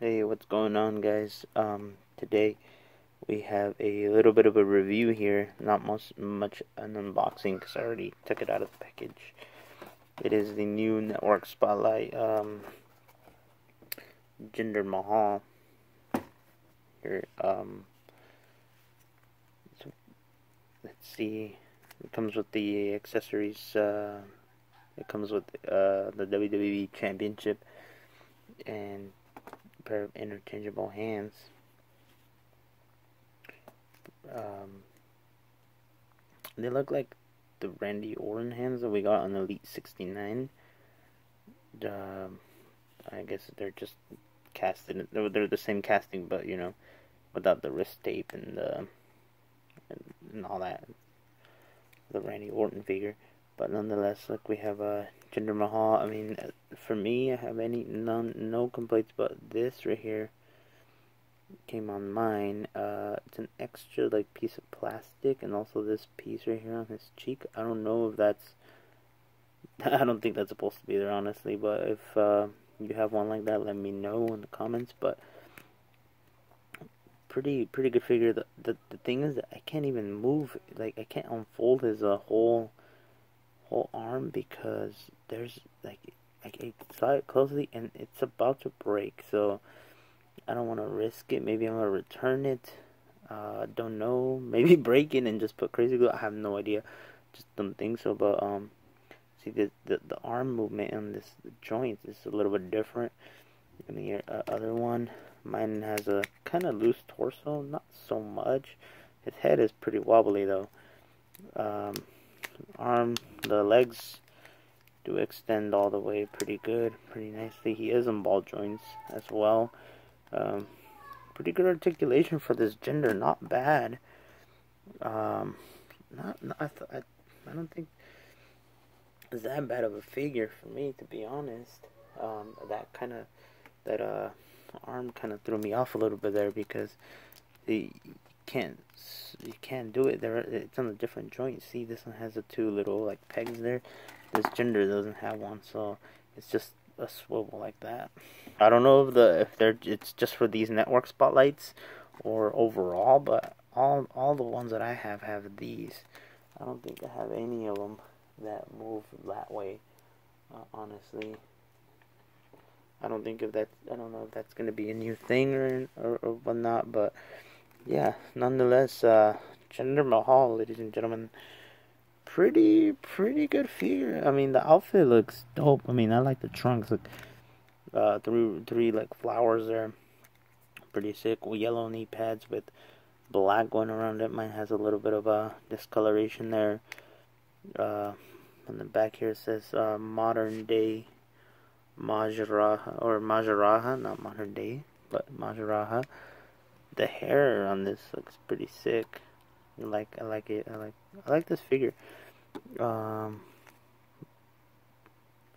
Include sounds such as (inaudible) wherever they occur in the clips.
Hey, what's going on, guys? Um, today we have a little bit of a review here. Not much, much an unboxing because I already took it out of the package. It is the new Network Spotlight um, Jinder Mahal. Here, um, so let's see. It comes with the accessories. Uh, it comes with uh, the WWE Championship and pair of interchangeable hands. Um, they look like the Randy Orton hands that we got on Elite 69. Um, I guess they're just casted. They're, they're the same casting, but you know, without the wrist tape and the and, and all that. The Randy Orton figure. But nonetheless, look, we have a uh, Jinder Mahal. I mean, for me, I have any none, no complaints. But this right here came on mine. Uh, it's an extra like piece of plastic, and also this piece right here on his cheek. I don't know if that's. (laughs) I don't think that's supposed to be there, honestly. But if uh, you have one like that, let me know in the comments. But pretty pretty good figure. The the, the thing is that I can't even move. Like I can't unfold his uh, whole whole arm because there's like I saw it closely and it's about to break so I don't want to risk it. Maybe I'm gonna return it. Uh, don't know. (laughs) Maybe break it and just put crazy glue. I have no idea. Just don't think so but um see the the, the arm movement on this joint is a little bit different than the uh, other one. Mine has a kind of loose torso not so much. His head is pretty wobbly though. Um, arm, the legs do extend all the way pretty good, pretty nicely. He is in ball joints as well. Um, pretty good articulation for this Jinder, not bad. Um, not, not I, I, I don't think it's that bad of a figure for me, to be honest. Um, that kind of that uh arm kind of threw me off a little bit there because the can't you can't do it. There it's on a different joint. See this one has the two little like pegs there. This Jinder doesn't have one so it's just a swivel like that. I don't know if the if they're it's just for these network spotlights or overall but all all the ones that I have have these. I don't think I have any of them that move that way uh, honestly. I don't think if that I don't know if that's gonna be a new thing or or, or whatnot but yeah, nonetheless, uh, Jinder Mahal, ladies and gentlemen, pretty pretty good figure. I mean, the outfit looks dope. I mean, I like the trunks. Like, uh, three three like flowers there, pretty sick. Yellow knee pads with black going around it. Mine has a little bit of a discoloration there. Uh, on the back here says uh, modern day Maharaja or Maharaja, not modern day, but Maharaja the hair on this looks pretty sick. I like I like it. I like I like this figure. Um,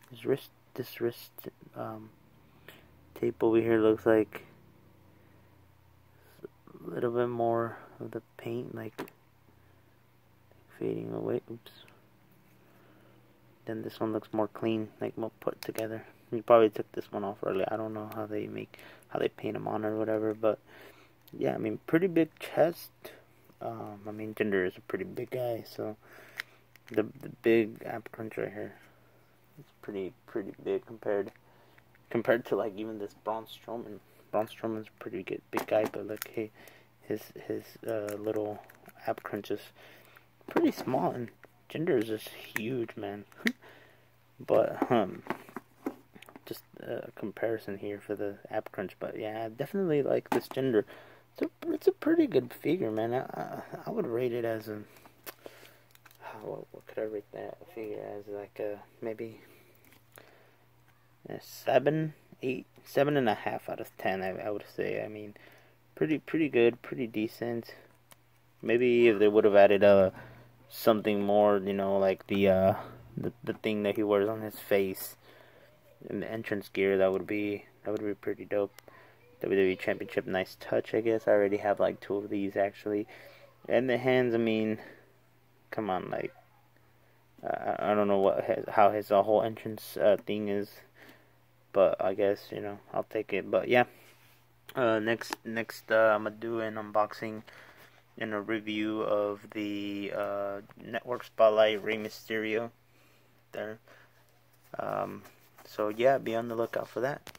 his wrist this wrist um, tape over here looks like a little bit more of the paint like fading away. Oops. Then this one looks more clean, like more put together. You probably took this one off early. I don't know how they make how they paint them on or whatever, but yeah, I mean, pretty big chest. Um, I mean, Jinder is a pretty big guy, so the the big crunch right here, it's pretty pretty big compared compared to like even this Braun Strowman. Braun Strowman's a pretty good big guy, but look, hey, his his uh, little crunch is pretty small, and Jinder is just huge, man. (laughs) but um, just a comparison here for the ab crunch, but yeah, I definitely like this Jinder it's a, it's a pretty good figure, man. I, I would rate it as a what, what could I rate that figure as? Like a maybe a seven, eight, seven and a half out of ten. I, I would say. I mean, pretty pretty good, pretty decent. Maybe if they would have added a uh, something more, you know, like the uh the the thing that he wears on his face and the entrance gear, that would be that would be pretty dope. WWE Championship, nice touch, I guess. I already have like two of these actually. And the hands, I mean, come on, like, I don't know what his, how his uh, whole entrance uh, thing is, but I guess you know I'll take it. But yeah, Uh, next, next, uh, I'm gonna do an unboxing and a review of the uh, Network Spotlight Rey Mysterio. There. Um, so yeah, be on the lookout for that.